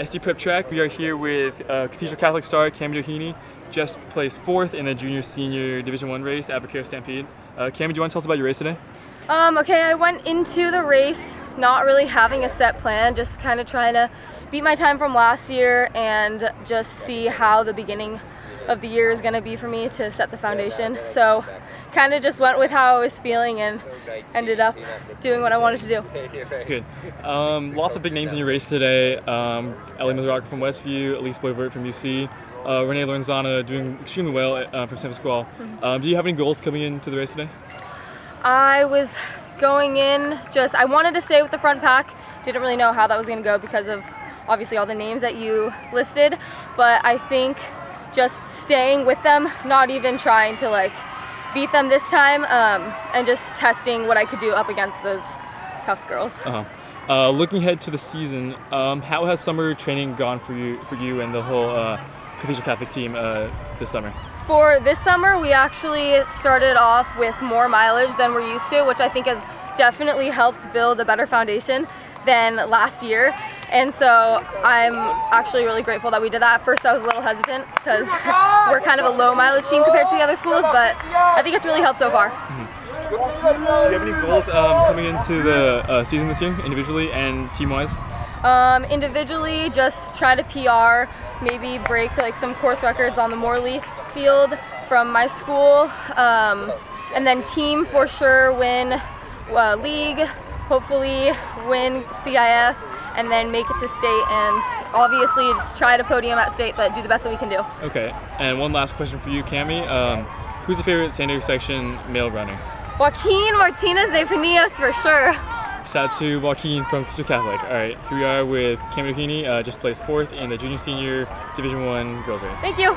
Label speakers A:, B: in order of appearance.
A: SD Prep Track. We are here with uh, Cathedral Catholic star Cami Doheny, just placed fourth in the junior senior Division One race at Vaquero Stampede. Uh, Cami, do you want to tell us about your race today?
B: Um, okay, I went into the race not really having a set plan, just kind of trying to beat my time from last year and just see how the beginning of the year is going to be for me to set the foundation. So kind of just went with how I was feeling and ended up doing what I wanted to do.
A: That's good. Um, lots of big names in your race today. Um, Ellie Mazaraca from Westview, Elise Boyvert from UC, uh, Renee Lorenzana doing extremely well uh, from San Pasqual. Mm-hmm. Um, do you have any goals coming into the race today?
B: I was going in just, I wanted to stay with the front pack. Didn't really know how that was going to go because of obviously all the names that you listed. But I think just staying with them, not even trying to like beat them this time, um, and just testing what I could do up against those tough girls.
A: Uh-huh. Uh, looking ahead to the season, um, how has summer training gone for you, for you and the whole uh, Cathedral Catholic team uh, this summer?
B: For this summer, we actually started off with more mileage than we're used to, which I think has definitely helped build a better foundation than last year. And so I'm actually really grateful that we did that. At first I was a little hesitant because we're kind of a low mileage team compared to the other schools, but I think it's really helped so far. Mm -hmm.
A: Do you have any goals um, coming into the uh, season this year, individually and team-wise?
B: Um, individually, just try to PR, maybe break like some course records on the Morley field from my school, um, and then team for sure win uh, league, hopefully win CIF, and then make it to state and obviously just try to podium at state, but do the best that we can do.
A: Okay, and one last question for you, Cami. Um, who's your favorite San Diego section male runner?
B: Joaquin Martinez de Pinillas for sure.
A: Shout out to Joaquin from Cathedral Catholic. All right, here we are with Cami Doheny, uh, just placed fourth in the junior senior Division One girls race.
B: Thank you.